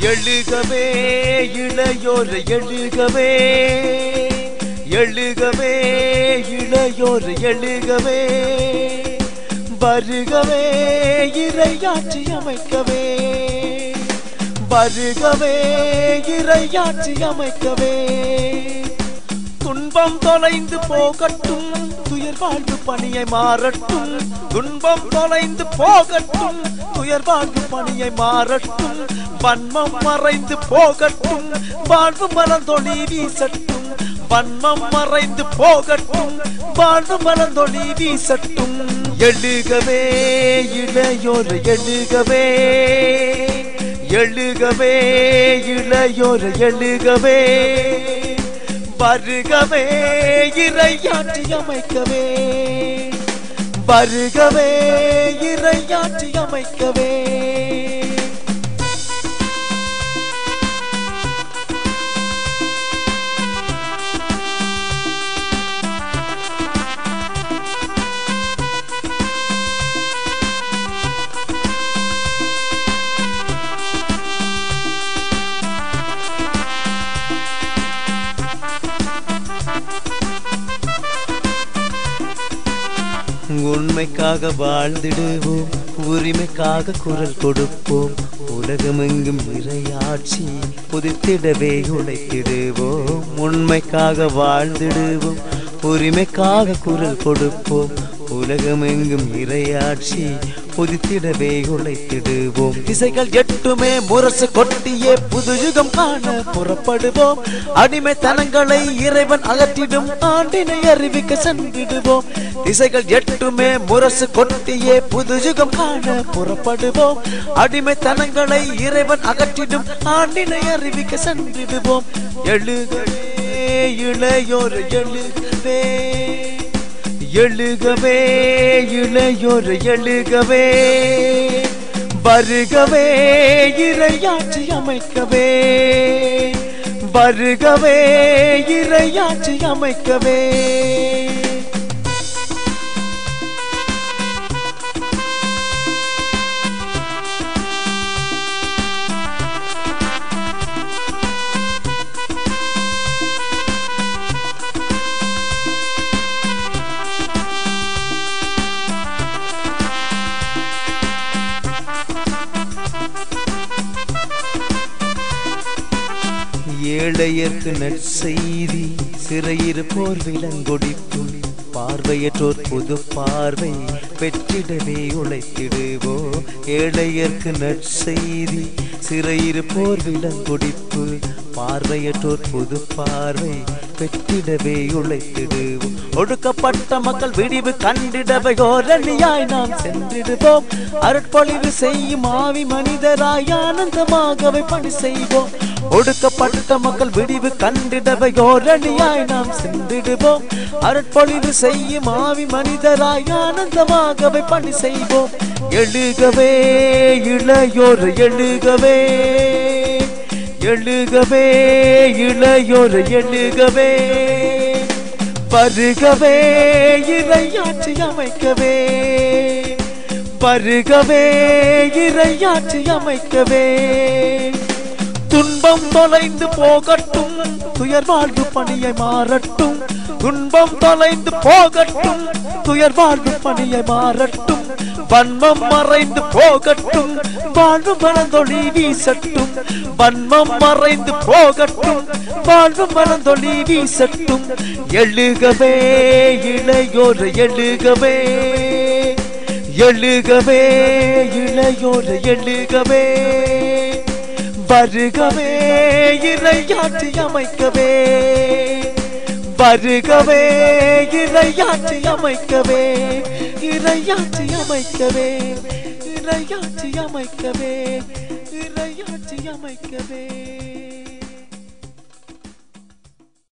எழுகவே இளையோர் எழுகவே. எழுகவே இளையோர் எழுகவே. வருகவே இறையாட்சி அமைக்கவே. வருகவே இறையாட்சி அமைக்கவே. துன்பம் தொலைந்து போகட்டும் துயர் வாழ்வு பணியை மாறட்டும். துன்பம் தொலைந்து போகட்டும் துயர் வாழ்வு பணியை மாறட்டும். வன்மம் மறைந்து போகட்டும் வாழ்வு மலர்ந்தொளி வீசட்டும். வன்மம் மறைந்து போகட்டும் வாழ்வு மலர்ந்தொளி வீசட்டும். எழுகவே இளையோர் எழுகவே எழுகவே இளையோர் எழுகவே. வருகவே இறையாற்றி அமைக்கவே. வருகவே இறையாற்றி அமைக்கவே. உண்மைக்காக வாழ்ந்திடுவோம். உரிமைக்காக குரல் கொடுப்போம். உலகமெங்கும் இறையாட்சி புதித்திடவே உழைத்திடுவோம். உண்மைக்காக வாழ்ந்திடுவோம். உரிமைக்காக குரல் கொடுப்போம். உலகமெங்கும் இரையாட்சி புதித்திடவே உழைத்திடுவோம். திசைகள் எட்டுமே முரசு கொட்டியே புதுயுகம் காண புறப்படுவோம். அடிமை தனங்களை இறைவன் அகற்றிடும். ஆண்டினை அறிவிக்க சென்றிடுவோம். திசைகள் எட்டுமே முரசு கொட்டியே புதுயுகம் காண புறப்படுவோம். அடிமை தனங்களை இறைவன் அகற்றிடும். ஆண்டினை அறிவிக்க சென்றிடுவோம். எழுகவே இளையோர் எழுகவே எழுகவே இளையோர் எழுகவே வருகவே இறையாட்சி அமைக்கவே வருகவே இறையாட்சி அமைக்கவே. ஏழையர்க்கு நற்செய்தி சிறையிருப்போர் விலங்கொடிப்பும் பார்வையற்றோர் புது பார்வை பெற்றிடவே உழைத்திடுவோ. ஏழையர்க்கு நற்செய்தி சிறையிருப்போர் விலங்கொடிப்பு. பார்வையற்றோர் புது பார்வை பெற்றிடவே உழைத்திடுவோம். ஒடுக்கப்பட்ட மக்கள் விடிவு கண்டிடவை ஓரணியாய் நாம் சென்றிடுவோம். அருட்பொழிவு செய்யும் ஆவி மனிதராய் ஆனந்தமாகவே பணி செய்வோம். ஒடுக்கப்பட்ட மக்கள் விடிவு கண்டிடவை ஓரணியாய் நாம் சென்றிடுவோம். அருட்பொழிவு செய்யும் ஆவி மனிதராய் ஆனந்தமாகவே பணி செய்வோம். எழுகவே இளையோர் எழுகவே. எழுகவே இளையோர் எழுகவே பருகவே இறையாட்சி அமைக்கவே. பருகவே இறையாட்சி அமைக்கவே. துன்பம் தொலைந்து போகட்டும் துயர் வாழ்வு பணியை மாறட்டும். துன்பம் தொலைந்து போகட்டும் துயர் வாழ்வு பணியை மாறட்டும். வன்மம் மறைந்து போகட்டும். வாழ்வு மனந்தொழி வீசட்டும். வன்மம் மறைந்து போகட்டும். வாழ்வு மனந்தொழி வீசட்டும். எழுகவே இளையோர் எழுகவே. எழுகவே இளையோர் எழுகவே. வருகவே இறையாற்றி அமைக்கவே. வருகவே இறையாட்சி அமைக்கவே இறையாட்சி அமைக்கவே இறையாட்சி அமைக்கவே இறையாட்சி அமைக்கவே.